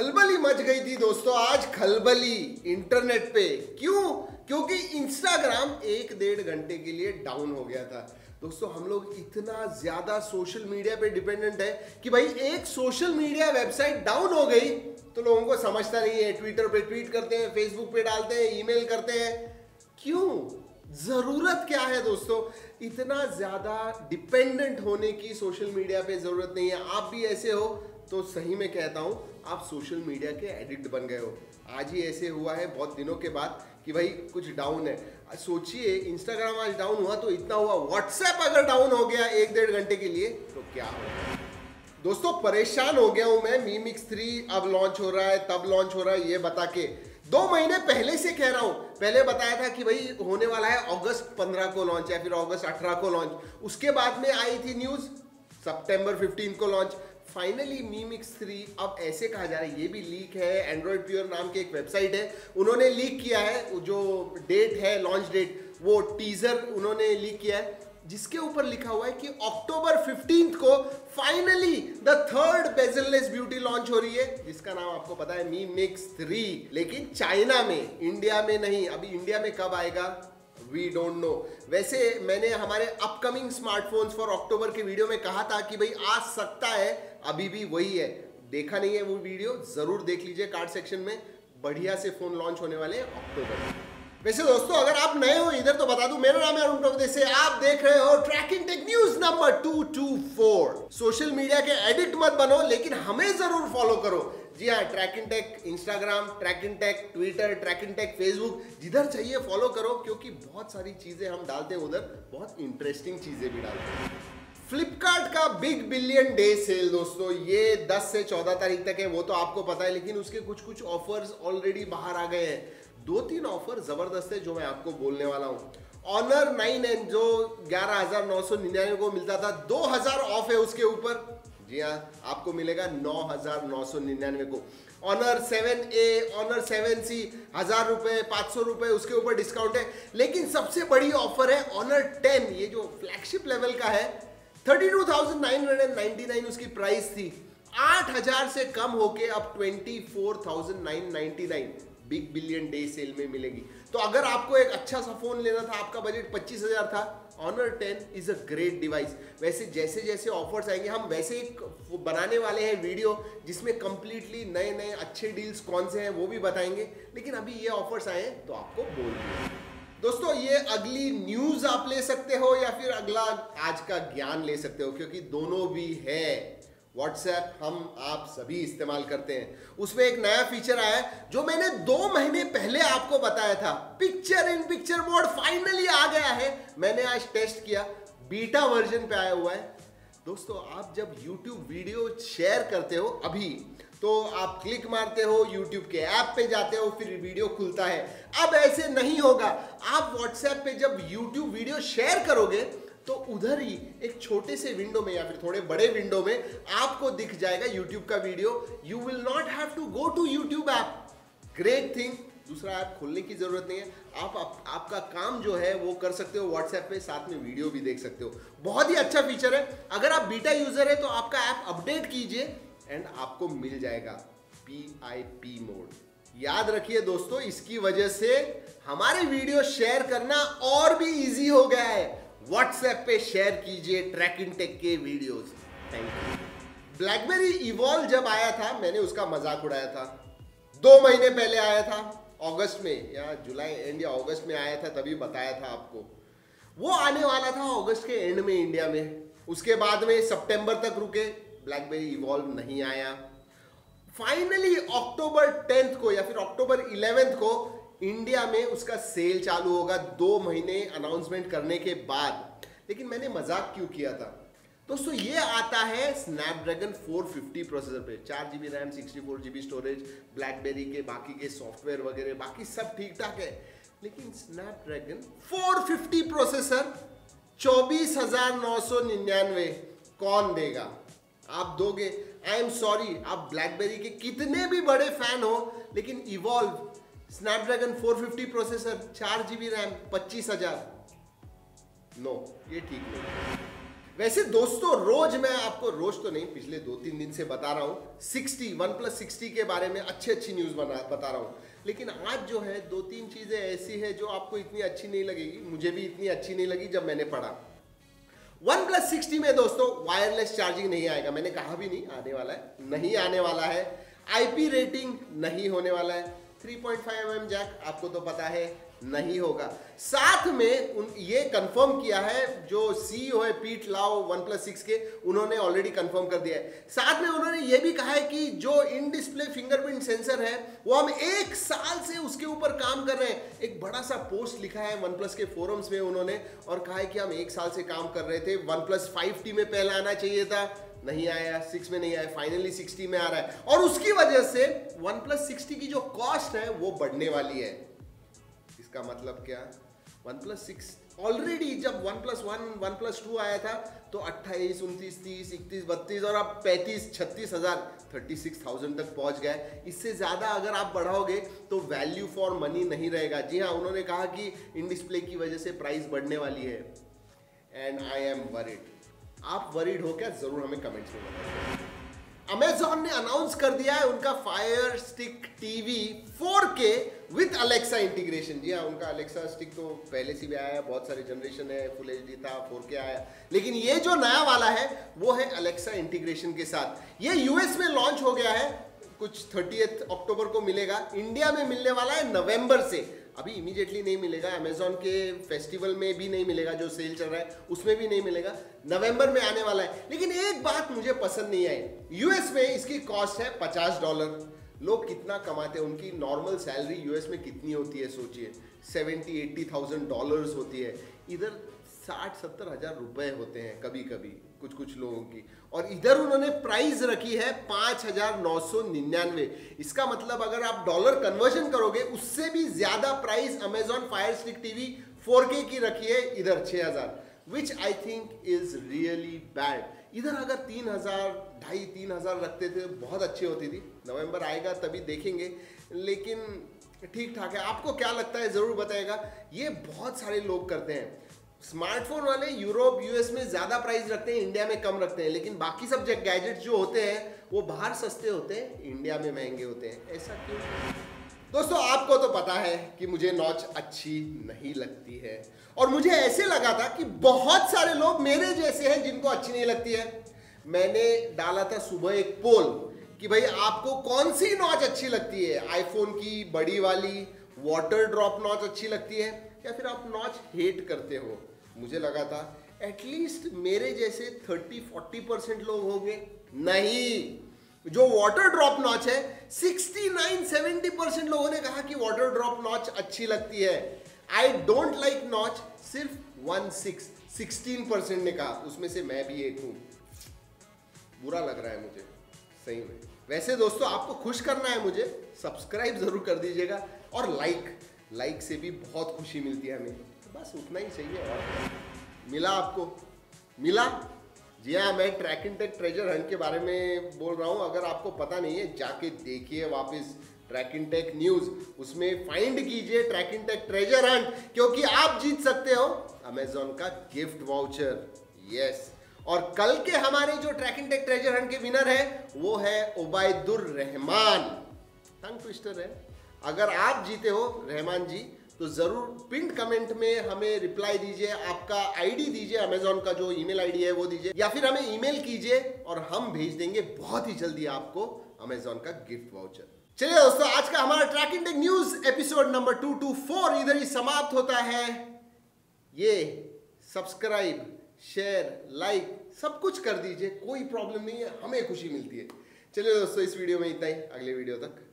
खलबली मच गई थी दोस्तों, आज खलबली इंटरनेट पे। क्यों? क्योंकि इंस्टाग्राम एक डेढ़ घंटे के लिए डाउन हो गया था। दोस्तों, हम लोग इतना ज़्यादा सोशल मीडिया पे डिपेंडेंट है कि भाई, एक सोशल मीडिया वेबसाइट डाउन हो गई तो लोगों को समझता नहीं है। ट्विटर पे ट्वीट करते हैं फेसबुक पे डालते हैं ईमेल करते हैं। क्यों? ज़रूरत क्या है दोस्तों? इतना ज़्यादा डिपेंडेंट होने की सोशल मीडिया पे ज़रूरत नहीं है। आप भी ऐसे हो तो सही में कहता हूँ, आप सोशल मीडिया के एडिक्ट बन गए हो। आज ही ऐसे हुआ है, बहुत दिनों के बाद, कि भाई कुछ डाउन है। सोचिए इंस्टाग्राम आज डाउन हुआ तो इतना हुआ। व्हाट्सएप अगर डाउन हो गया एक डेढ़ घंटे के लिए तो क्या दोस्तों, परेशान हो गया हूँ मैं। मी मिक्स थ्री अब लॉन्च हो रहा है, तब लॉन्च हो रहा है, ये बता के। दो महीने पहले से कह रहा हूँ। पहले बताया था कि भाई होने वाला है अगस्त 15 को लॉन्च या फिर अगस्त 18 को लॉन्च उसके बाद में आई थी न्यूज़ सितंबर 15 को launch finally Mi Mix three अब ऐसे कहा जा रहा है, ये भी लीक है एंड्रॉइड प्योर नाम की एक वेबसाइट है, उन्होंने लीक किया है, जो डेट है लॉन्च डेट वो टीजर उन्होंने लीक किया है, जिसके ऊपर लिखा हुआ है कि अक्टूबर 15 को finally the third bezelless beauty launch हो रही है, जिसका नाम आपको पता है मी मिक्स थ्री लेकिन चाइना में इंडिया में नहीं, अभी इंडिया में कब आएगा? वी डोंट नो वैसे मैंने हमारे अपकमिंग स्मार्टफोन्स फॉर अक्टूबर के वीडियो में कहा था कि भाई आ सकता है, अभी भी वही है। देखा नहीं है वो वीडियो ज़रूर देख लीजिए कार्ड सेक्शन में। बढ़िया से फ़ोन लॉन्च होने वाले हैं अक्टूबर में। वैसे दोस्तों, अगर आप नए हो इधर तो बता दूँ, मेरा नाम है अरुण प्रभुदेश से आप देख रहे हो Trakin Tech news number 224 social media के एडिक्ट मत बनो, लेकिन हमें ज़रूर फॉलो करो। जी हाँ Trakin Tech Instagram Trakin Tech Twitter Trakin Tech Facebook जिधर चाहिए फॉलो करो, क्योंकि बहुत सारी चीज़ें हम डालते हैं उधर, बहुत इंटरेस्टिंग चीज़ें भी डालते हैं। फ्लिपकार्ट का बिग बिलियन डे सेल दोस्तों, ये 10 से 14 तारीख तक है, वो तो आपको पता है, लेकिन उसके कुछ कुछ ऑफर्स ऑलरेडी बाहर आ गए हैं। दो तीन ऑफ़र ज़बरदस्त है, जो मैं आपको बोलने वाला हूँ। ऑनर नाइन एन जो ग्यारह को मिलता था, दो हज़ार ऑफ़ है उसके ऊपर। जी हाँ आपको मिलेगा नौ हज़ार नौ सौ निन्यानवे को। Honor seven A Honor seven C हज़ार रुपए, पाँच सौ रुपए, उसके ऊपर डिस्काउंट है। लेकिन सबसे बड़ी ऑफ़र है ऑनर टेन ये जो फ्लैगशिप लेवल का है thirty two thousand nine hundred ninety nine उसकी प्राइस थी। आठ हज़ार से कम होके अब twenty four thousand nine ninety nine big billion day sale में मिलेगी। तो अगर आपको एक अच्छा सा फ़ोन लेना था, आपका बजट पच्चीस हज़ार था Honor ten is a great device वैसे जैसे जैसे ऑफर्स आएँगे, हम वैसे एक बनाने वाले हैं वीडियो, जिसमें कंप्लीटली नए नए अच्छे डील्स कौन से हैं, वो भी बताएँगे। लेकिन अभी ये ऑफर्स आए हैं तो आपको बोल दिए दोस्तों, ये अगली न्यूज़ आप ले सकते हो या फिर अगला आज का ज्ञान ले सकते हो, क्योंकि दोनों भी है। व्हाट्सएप हम आप सभी इस्तेमाल करते हैं। उसमें एक नया फीचर आया है, जो मैंने दो महीने पहले आपको बताया था। Picture in picture mode finally आ गया है। मैंने आज टेस्ट किया। बीटा वर्जन पे आया हुआ है। दोस्तों, आप जब YouTube वीडियो शेयर करते हो अभी तो आप क्लिक मारते हो, YouTube के ऐप पे जाते हो, फिर वीडियो खुलता है। अब ऐसे नहीं होगा। आप WhatsApp पे जब YouTube वीडियो शेयर करोगे तो उधर ही एक छोटे से विंडो में या फिर थोड़े बड़े विंडो में आपको दिख जाएगा यूट्यूब का video you will not have to go to YouTube app great thing दूसरा ऐप खोलने की ज़रूरत नहीं है. आप, आप आपका काम जो है वो कर सकते हो व्हाट्सएप पे साथ में वीडियो भी देख सकते हो. बहुत ही अच्छा फीचर है. अगर आप बीटा यूज़र है तो आपका ऐप अपडेट कीजिए एंड आपको मिल जाएगा पी आई पी मोड याद रखिए दोस्तों इसकी वजह से हमारे वीडियो शेयर करना और भी इजी हो गया है. व्हाट्सएप पे शेयर कीजिए ट्रैकिंग टेक के videos thank you BlackBerry Evolve जब आया था, मैंने उसका मज़ाक उड़ाया था। दो महीने पहले आया था अगस्त में, या जुलाई एंड या अगस्त में आया था, तभी बताया था आपको। वो आने वाला था अगस्त के एंड में इंडिया में। उसके बाद में सितंबर तक रुके ब्लैकबेरी इवॉल्व नहीं आया। फाइनली अक्टूबर टेंथ को या फिर अक्टूबर इलेवेंथ को इंडिया में उसका सेल चालू होगा दो महीने अनाउंसमेंट करने के बाद। लेकिन मैंने मज़ाक क्यों किया था? दोस्तों, ये आता है स्नैपड्रैगन 450 प्रोसेसर पे। चार GB RAM sixty four GB storage BlackBerry के, बाकी के सॉफ्टवेयर वगैरह, बाकी सब ठीक ठाक है। लेकिन स्नैपड्रैगन 450 प्रोसेसर चौबीस हज़ार नौ सौ निन्यानवे कौन देगा? आप दोगे आई एम सॉरी आप ब्लैकबेरी के कितने भी बड़े फ़ैन हो, लेकिन इवॉल्व स्नैपड्रैगन 450 प्रोसेसर चार जीबी रैम पच्चीस हज़ार। नो ये ठीक नहीं वैसे दोस्तों, रोज मैं आपको, रोज तो नहीं, पिछले दो तीन दिन से बता रहा हूँ सिक्सटी वन प्लस सिक्सटी के बारे में अच्छी अच्छी न्यूज़ बना, बता रहा हूँ। लेकिन आज जो है दो तीन चीज़ें ऐसी है जो आपको इतनी अच्छी नहीं लगेगी, मुझे भी इतनी अच्छी नहीं लगी जब मैंने पढ़ा। वन प्लस सिक्सटी में दोस्तों वायरलेस चार्जिंग नहीं आएगा। मैंने कहा भी नहीं, आने वाला है, नहीं आने वाला है। आईपी रेटिंग नहीं होने वाला है। 3.5 mm जैक आपको तो पता है, नहीं होगा। साथ में उन, ये कंफर्म किया है, जो सीईओ है पीट लाओ वन प्लस सिक्स के, उन्होंने ऑलरेडी कंफर्म कर दिया है। साथ में उन्होंने ये भी कहा है कि जो इन डिस्प्ले फिंगरप्रिंट सेंसर है, वो हम एक साल से उसके ऊपर काम कर रहे हैं। एक बड़ा सा पोस्ट लिखा है वन प्लस के फोरम्स में उन्होंने और कहा है कि हम एक साल से काम कर रहे थे। वन प्लस फाइव टी में पहले आना चाहिए था। नहीं आया सिक्स में नहीं आया फाइनली सिक्सटी में आ रहा है। और उसकी वजह से वन प्लस सिक्सटी की जो कॉस्ट है, वो बढ़ने वाली है। इसका मतलब क्या? वन प्लस सिक्स ऑलरेडी जब one plus one one plus two आया था तो अट्ठाईस, उनतीस, तीस, इकतीस, बत्तीस और अब पैंतीस, छत्तीस हज़ार थर्टी सिक्स थाउज़ेंड तक पहुँच गए इससे ज़्यादा अगर आप बढ़ाओगे तो वैल्यू फॉर मनी नहीं रहेगा। जी हाँ उन्होंने कहा कि इन डिस्प्ले की वजह से प्राइस बढ़ने वाली है। एंड आई एम वरिड आप वरीड हो क्या? ज़रूर हमें कमेंट्स में बताइए। अमेजॉन ने अनाउंस कर दिया है उनका Fire Stick TV 4K with Alexa integration जी हाँ उनका अलेक्सा स्टिक तो पहले से भी आया है, बहुत सारे जनरेशन है फुल एच था 4K आया। लेकिन ये जो नया वाला है, वो है अलेक्सा इंटीग्रेशन के साथ। ये यूएस में लॉन्च हो गया है, कुछ थर्टी अक्टूबर को मिलेगा। इंडिया में मिलने वाला है नवंबर से। अभी इमीडिएटली नहीं मिलेगा। अमेजोन के फेस्टिवल में भी नहीं मिलेगा जो सेल चल रहा है, उसमें भी नहीं मिलेगा। नवंबर में आने वाला है। लेकिन एक बात मुझे पसंद नहीं आई। यूएस में इसकी कॉस्ट है पचास डॉलर लोग कितना कमाते हैं, उनकी नॉर्मल सैलरी यूएस में कितनी होती है, सोचिए। सेवेंटी एट्टी थाउज़ेंड डॉलर्स होती है। इधर साठ, सत्तर हज़ार रुपए होते हैं कभी कभी कुछ कुछ लोगों की। और इधर उन्होंने प्राइस रखी है पाँच हज़ार नौ सौ निन्यानवे। इसका मतलब अगर आप डॉलर कन्वर्जन करोगे, उससे भी ज़्यादा price Amazon Fire Stick TV 4K की रखी है इधर छह हज़ार। Which I think is really bad इधर अगर तीन हज़ार, ढाई, तीन हज़ार रखते थे, बहुत अच्छी होती थी। नवंबर आएगा तभी देखेंगे। लेकिन ठीक ठाक है। आपको क्या लगता है? ज़रूर बताएगा। ये बहुत सारे लोग करते हैं। स्मार्टफ़ोन वाले यूरोप, यूएस में ज़्यादा प्राइस रखते हैं, इंडिया में कम रखते हैं, लेकिन बाकी सब गैजेट जो होते हैं, वो बाहर सस्ते होते हैं, इंडिया में महँगे होते हैं। ऐसा क्यों? दोस्तों, आपको तो पता है कि मुझे नॉच अच्छी नहीं लगती है। और मुझे ऐसे लगा था कि बहुत सारे लोग मेरे जैसे हैं जिनको अच्छी नहीं लगती है। मैंने डाला था सुबह एक पोल कि भाई, आपको कौन सी नॉच अच्छी लगती है? आईफोन की, बड़ी वाली वाटर ड्रॉप नॉच अच्छी लगती है, या फिर आप नॉच हेट करते हो? मुझे लगा था एटलीस्ट मेरे जैसे 30-40 परसेंट लोग होंगे। नहीं। जो वाटर ड्रॉप नॉच है 69-70 परसेंट लोगों ने कहा कि वाटर ड्रॉप नॉच अच्छी लगती है। आई डोंट लाइक नॉच सिर्फ़ वन सिक्स सिक्सटीन परसेंट ने कहा। उसमें से मैं भी एक हूँ। बुरा लग रहा है मुझे। सही में। वैसे दोस्तों, आपको खुश करना है मुझे। सब्सक्राइब ज़रूर कर दीजिएगा। और लाइक लाइक से भी बहुत खुशी मिलती है हमें। बस उतना ही चाहिए और मिला आपको। मिला? जी हाँ मैं ट्रैक इन टेक ट्रेजर हंट के बारे में बोल रहा हूँ। अगर आपको पता नहीं है, जाके देखिए वापस ट्रैक टेक न्यूज़ उसमें फाइंड कीजिए ट्रैक इन टेक ट्रेजर हंट क्योंकि आप जीत सकते हो। अमेजोन का गिफ्ट वाउचर यस और कल के हमारे जो ट्रैक इन टेक ट्रेजर हंट के विनर है, वो है उबायदुर रहमान। टंग ट्विस्टर है। अगर आप जीते हो, रहमान जी तो ज़रूर पिंड कमेंट में हमें रिप्लाई दीजिए, आपका आईडी दीजिए अमेजोन का जो ईमेल आईडी है वो दीजिए, या फिर हमें ईमेल कीजिए और हम भेज देंगे बहुत ही जल्दी आपको अमेजोन का गिफ्ट वाउचर चलिए दोस्तों, आज का हमारा Trakin Tech news episode number two two four इधर ही समाप्त होता है। ये सब्सक्राइब शेयर लाइक सब कुछ कर दीजिए, कोई प्रॉब्लम नहीं है, हमें खुशी मिलती है। चलिए दोस्तों, इस वीडियो में इतना ही। अगले वीडियो तक।